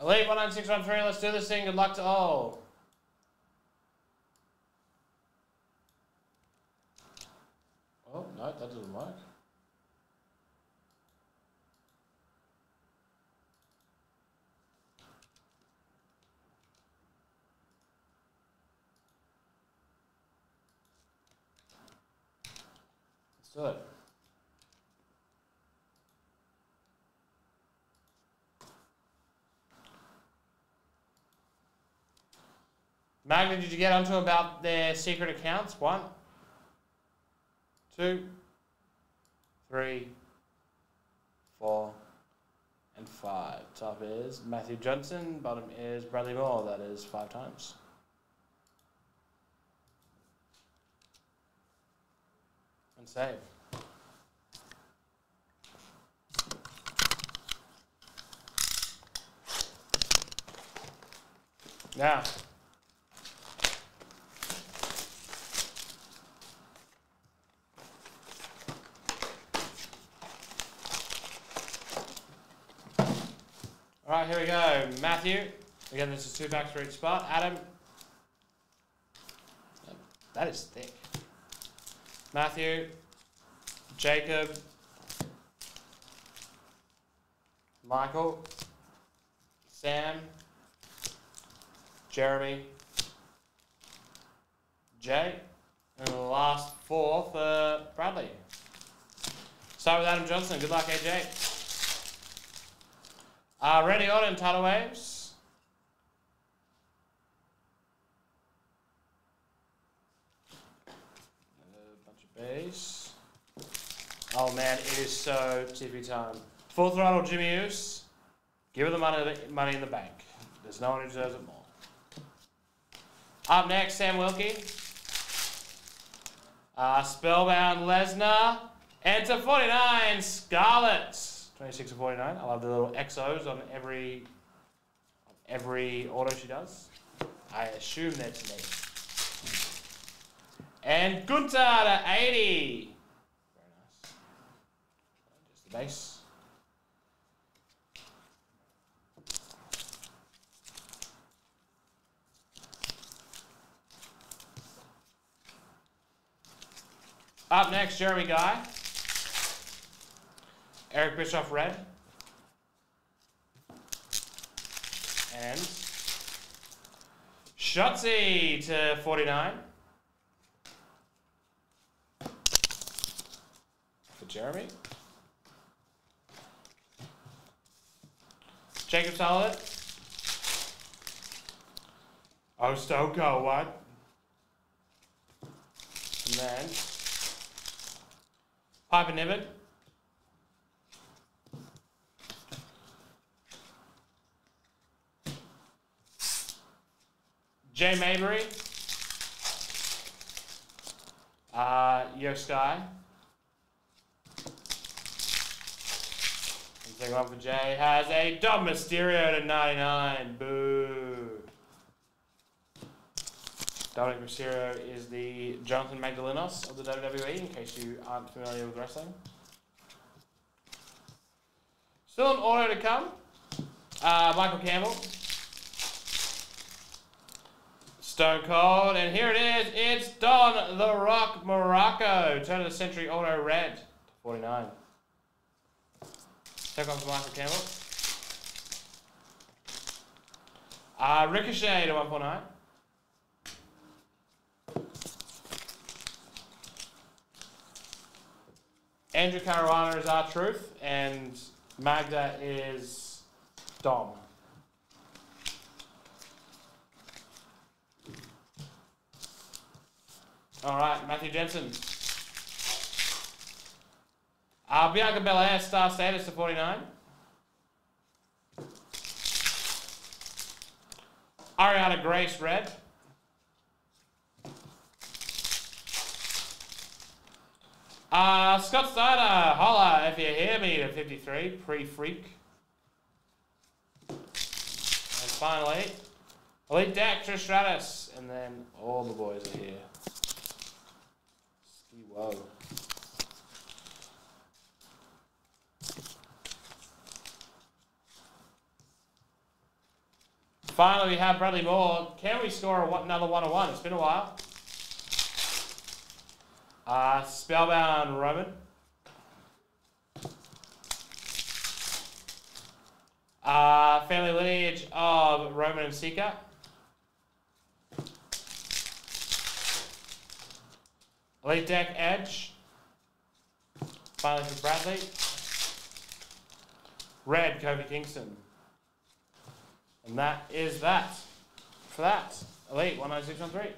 Elite 19613, let's do this thing. Good luck to all. Oh, no, that doesn't work. Let's do it. Magna, did you get onto about their secret accounts? One, two, three, four, and five. Top is Matthew Johnson. Bottom is Bradley Moore. That is five times. And save. Now. All right, here we go. Matthew. Again, this is two packs for each spot. Adam. That is thick. Matthew. Jacob. Michael. Sam. Jeremy. Jay. And the last four for Bradley. Start with Adam Johnson. Good luck, AJ. Uh, ready on in tidal waves. A bunch of bass. Oh man, it is so tippy time. Full throttle Jimmy Uso. Give her the money, money in the bank. There's no one who deserves it more. Up next, Sam Wilkie. Uh, Spellbound Lesnar. Enter 49, Scarlett. 26 of 49. I love the little XOs on every every auto she does. I assume that's me. And Gunther to 80. Very nice. Just the base. Up next, Jeremy Guy. Eric Bischoff red. And Shotzi to 49. For Jeremy. Jacob Solid. Oh, Stoko, what? And then Piper Niven. Jay Mabry. Uh, Iyo Sky. Second one for Jay has a Dom Mysterio to 99. Boo. Dominic Mysterio is the Jonathan Magdalenos of the WWE, in case you aren't familiar with wrestling. Still an auto to come. Uh, Michael Campbell. Stone Cold, and here it is. It's Don the Rock Morocco. Turn of the Century Auto Red. 49. Take off to Michael Campbell. Uh, Ricochet to 149. Andrew Caruana is R-Truth, and Magda is Dom. All right, Matthew Jensen. Uh, Bianca Belair, star status to 49. Arianna Grace, red. Uh, Scott Steiner, holla if you hear me to 53, pre-freak. And finally, Elite Deck, Trish Stratus, and then all the boys are here. Wow. Finally, we have Bradley Moore. Can we score another 101? It's been a while. Uh, Spellbound Roman. Uh, family lineage of Roman and Sika. Elite deck Edge. Finally for Bradley. Red Kofi Kingston. And that is that. For that, Elite 19613.